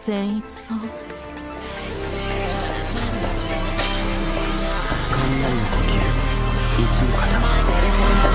善逸さんなの呼吸一の型